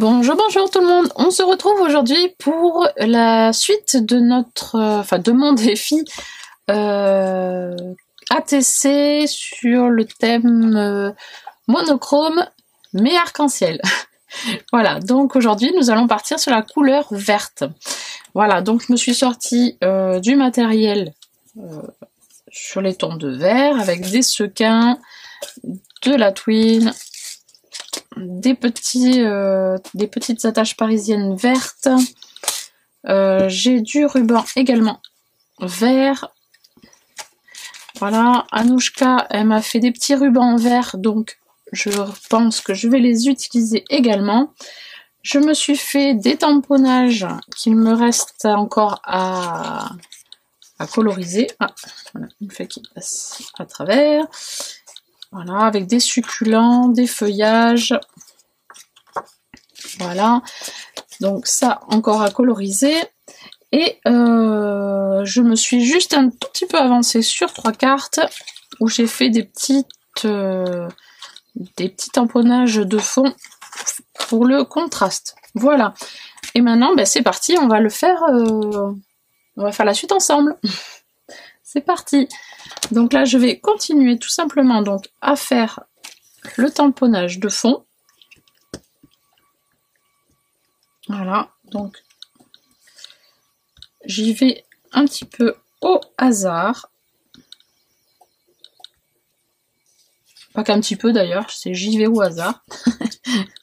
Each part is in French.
Bonjour, bonjour tout le monde. On se retrouve aujourd'hui pour la suite de notre, euh, enfin de mon défi euh, ATC sur le thème euh, monochrome mais arc-en-ciel. voilà, donc aujourd'hui nous allons partir sur la couleur verte. Voilà, donc je me suis sortie du matériel sur les tons de vert avec des sequins, de la twin, des, petits, euh, des petites attaches parisiennes vertes. Euh, j'ai du ruban également vert. Voilà, Anouchka, elle m'a fait des petits rubans verts, donc je pense que je vais les utiliser également. Je me suis fait des tamponnages qu'il me reste encore à, coloriser. Ah, voilà, une fait qui passe à travers. Voilà, avec des succulents, des feuillages. Voilà. Donc ça, encore à coloriser. Et euh, je me suis juste un tout petit peu avancée sur trois cartes où j'ai fait des petites euh, des petits tamponnages de fond pour le contraste. Voilà. Et maintenant, ben, c'est parti, on va le faire. Euh, on va faire la suite ensemble. c'est parti. Donc là, je vais continuer tout simplement donc à faire le tamponnage de fond. Voilà, donc j'y vais un petit peu au hasard. Pas qu'un petit peu d'ailleurs, c'est j'y vais au hasard.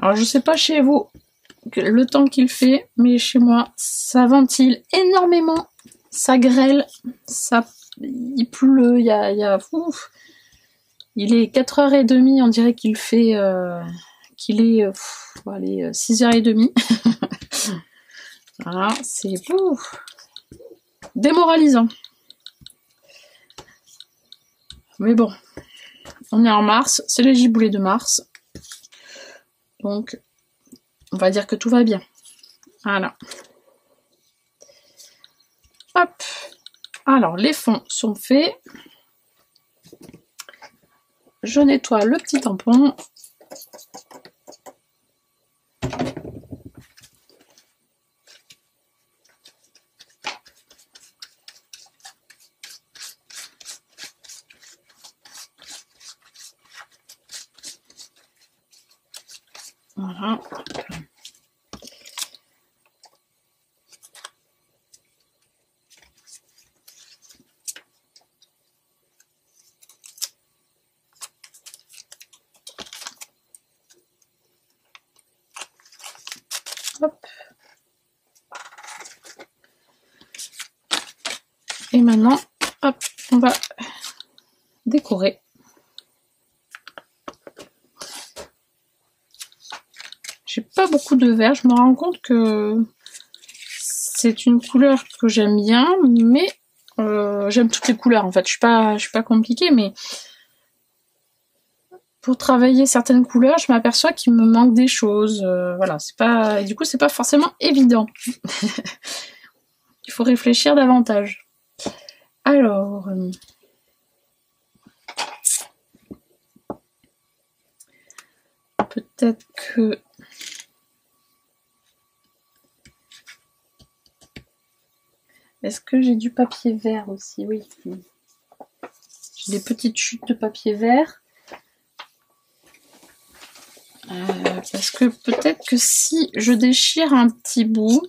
Alors je sais pas chez vous le temps qu'il fait, mais chez moi ça ventile énormément, ça grêle, ça il pleut, il y a, il est 4h30, on dirait qu'il fait euh, qu'il est allez, 6h30. voilà, c'est démoralisant. Mais bon, on est en mars, c'est les giboulées de mars. Donc, on va dire que tout va bien. Voilà. Hop. Alors, les fonds sont faits. Je nettoie le petit tampon. Et maintenant, hop, on va décorer. Pas beaucoup de vert. Je me rends compte que c'est une couleur que j'aime bien, mais euh, j'aime toutes les couleurs en fait. Je suis pas, je suis pas compliquée, mais pour travailler certaines couleurs, je m'aperçois qu'il me manque des choses. Euh, voilà, c'est pas, du coup, c'est pas forcément évident. Il faut réfléchir davantage. Alors. Euh, peut-être que Est-ce que j'ai du papier vert aussi? Oui. J'ai des petites chutes de papier vert. Euh, parce que peut-être que si je déchire un petit bout,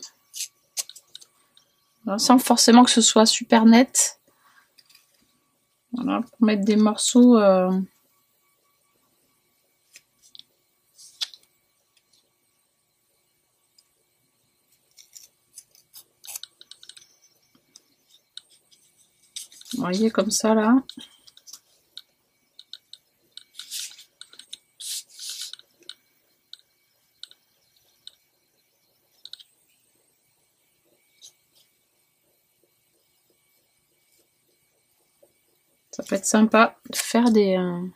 sans forcément que ce soit super net, voilà, pour mettre des morceaux euh, Voyez comme ça là. Ça peut être sympa de faire des... euh,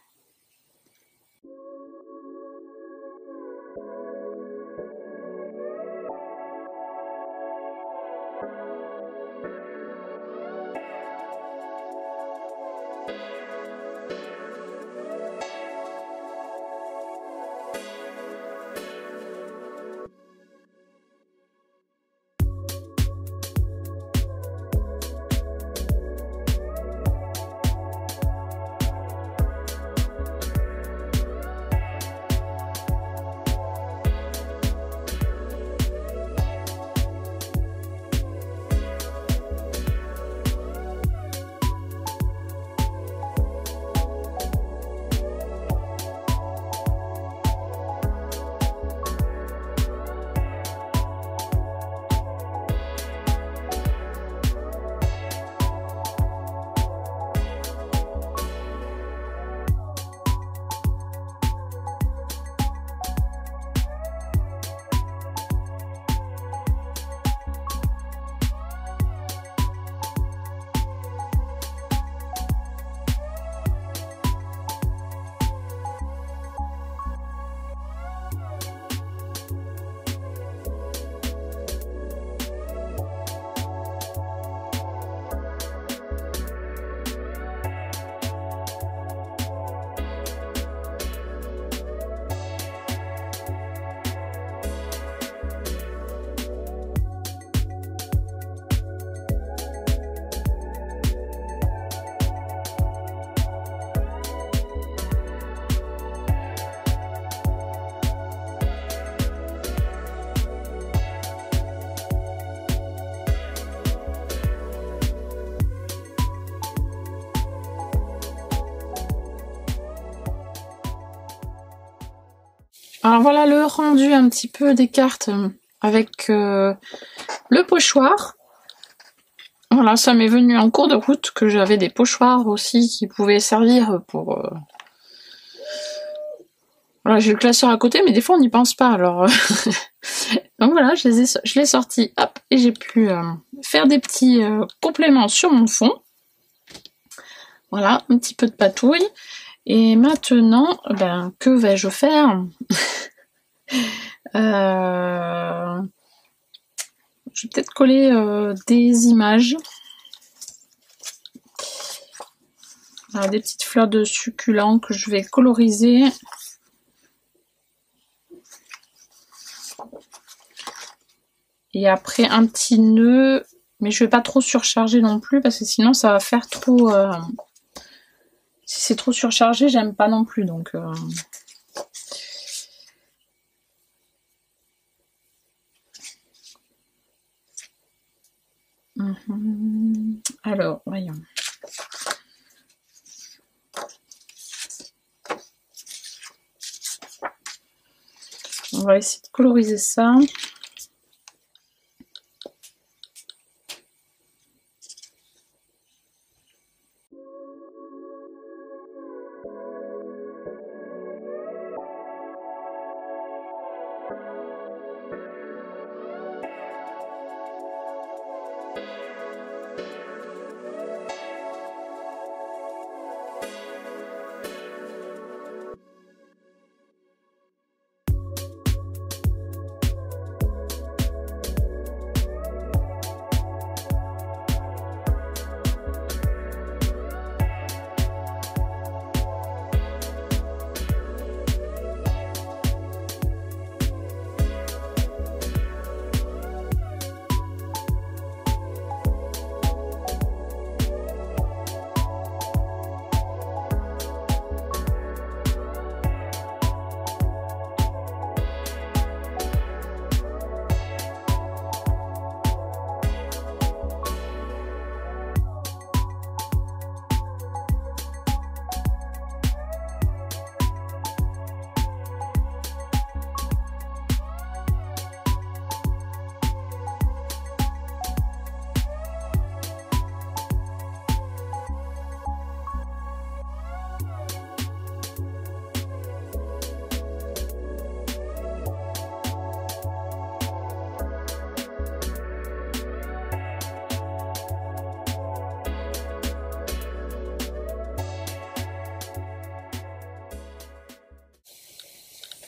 Alors voilà le rendu un petit peu des cartes euh, avec euh, le pochoir. Voilà, ça m'est venu en cours de route que j'avais des pochoirs aussi qui pouvaient servir pour... euh, Voilà, j'ai le classeur à côté, mais des fois on n'y pense pas, alors... Donc voilà, je l'ai sorti, hop, et j'ai pu faire des petits compléments sur mon fond. Voilà, un petit peu de patouille. Et maintenant, ben, que vais-je faire Euh, Je vais peut-être coller euh, des images. Voilà, des petites fleurs de succulents que je vais coloriser. Et après un petit nœud, mais je vais pas trop surcharger non plus parce que sinon ça va faire trop. euh, Si c'est trop surchargé, j'aime pas non plus donc. euh, Mhm. Alors, voyons. On va essayer de coloriser ça.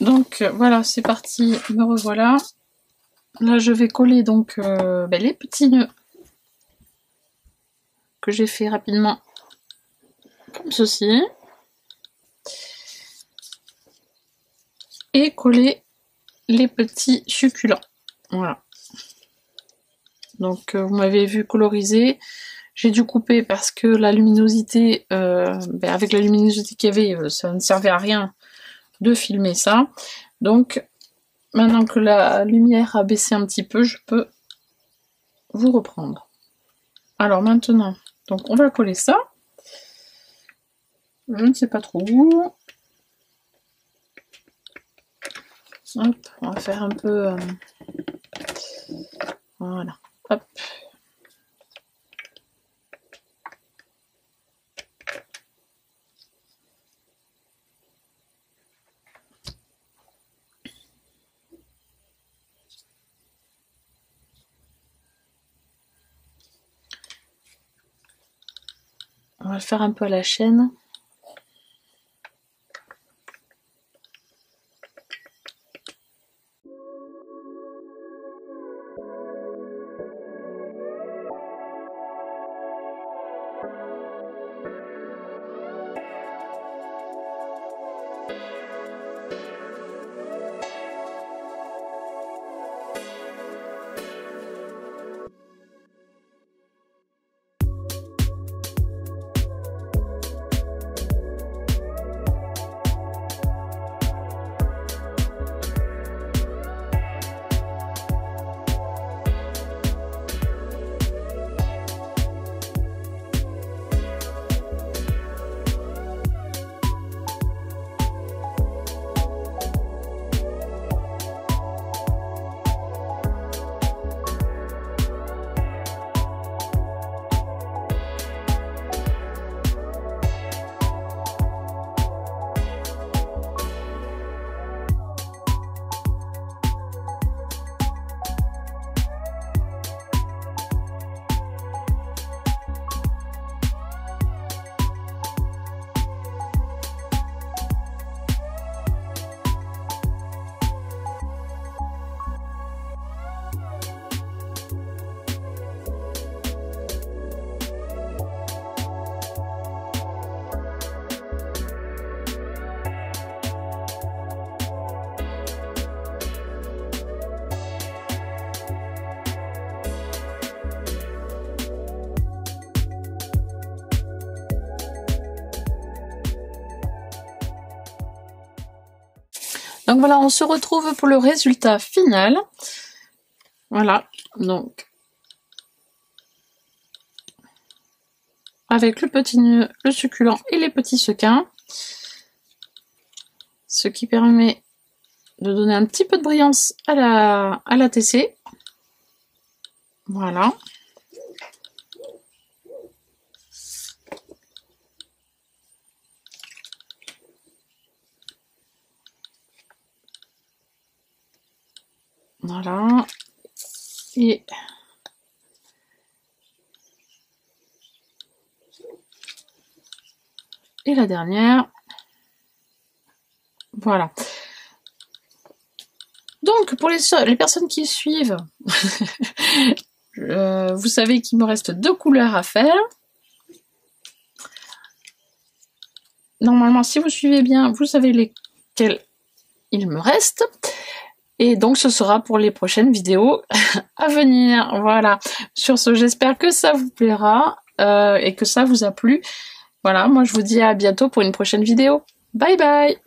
Donc voilà, c'est parti, me revoilà. Là, je vais coller donc ben, les petits nœuds que j'ai fait rapidement comme ceci. Et coller les petits succulents. Voilà. Donc euh, vous m'avez vu coloriser. J'ai dû couper parce que la luminosité, euh, ben, avec la luminosité qu'il y avait, euh, ça ne servait à rien de filmer ça. Donc maintenant que la lumière a baissé un petit peu, je peux vous reprendre. Alors maintenant, donc on va coller ça. Je ne sais pas trop où. On va faire un peu... voilà. Hop. Faire un peu la chaîne. Donc voilà, on se retrouve pour le résultat final. Voilà, donc avec le petit nœud, le succulent et les petits sequins. Ce qui permet de donner un petit peu de brillance à la, à la TC. Voilà. Voilà. Et la dernière. Voilà. Donc, pour les, les personnes qui suivent, euh, vous savez qu'il me reste deux couleurs à faire. Normalement, si vous suivez bien, vous savez lesquelles il me reste. Et donc ce sera pour les prochaines vidéos à venir. Voilà. Sur ce, j'espère que ça vous plaira euh, et que ça vous a plu. Voilà, moi je vous dis à bientôt pour une prochaine vidéo. Bye bye